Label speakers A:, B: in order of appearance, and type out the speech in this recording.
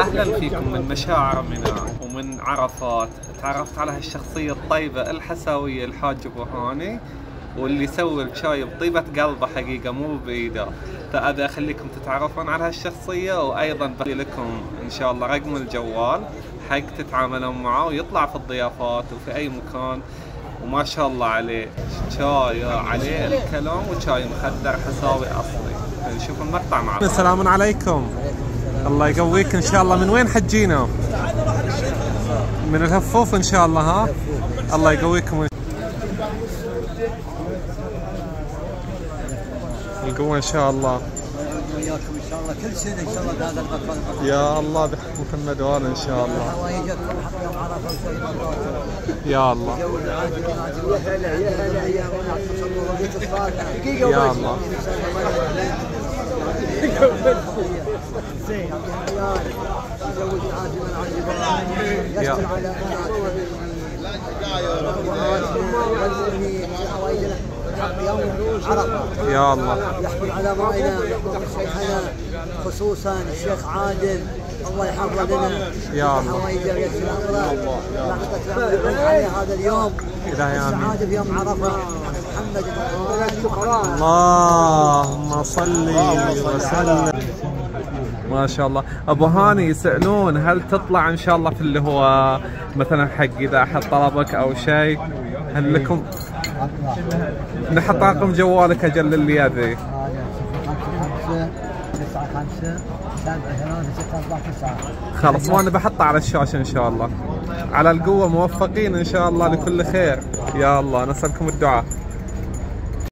A: أهلا فيكم من مشاعر منى ومن عرفات. تعرفت على هالشخصية الطيبة الحساوية الحاج أبو هاني واللي يسوي الشاي بطيبة قلبه حقيقة مو بإيده فأبي أخليكم تتعرفون على هالشخصية وأيضا بخلي لكم إن شاء الله رقم الجوال حق تتعاملون معه ويطلع في الضيافات وفي أي مكان. وما شاء الله عليه. شاي عليه الكلام وشاي مخدر حساوي أصلي. نشوف المقطع مع السلام عليكم. الله يقويك إن شاء الله. من وين حجينا؟ من الهفوف إن شاء الله ها؟ الله يقويكم. القوة إن شاء الله.
B: وياكم إن شاء الله. كل سنة إن شاء الله بهذا المكان.
A: يا الله بحق محمد وآل إن شاء الله.
B: حوايجكم حق يوم عرفة وسوي مرات
A: يا الله.
B: العاجل والعاجل. يا هلا يا هلا يا دقيقة
A: يا الله.
B: زين. يزوج العاجل والعاجل يستر على حوائجنا حق يوم عرفه
A: يا الله.
B: يحفظ علمائنا ويحفظ شيخنا خصوصا الشيخ عادل. الله يحفظه لنا.
A: يا الله.
B: ويسر امره يعطيك عليه هذا اليوم.
A: إلهي آمين.
B: السعادة في يوم عرفة. محمد
A: اللهم صل وسلم. ما شاء الله. أبو هاني يسألون هل تطلع إن شاء الله في اللي هو مثلا حق اذا احد طلبك أو شيء؟ هل لكم نحط رقم جوالك أجل اللي
B: تسعة
A: خلاص وأنا بحطه على الشاشة إن شاء الله. على القوة موفقين إن شاء الله لكل خير. يا الله نسألكم الدعاء.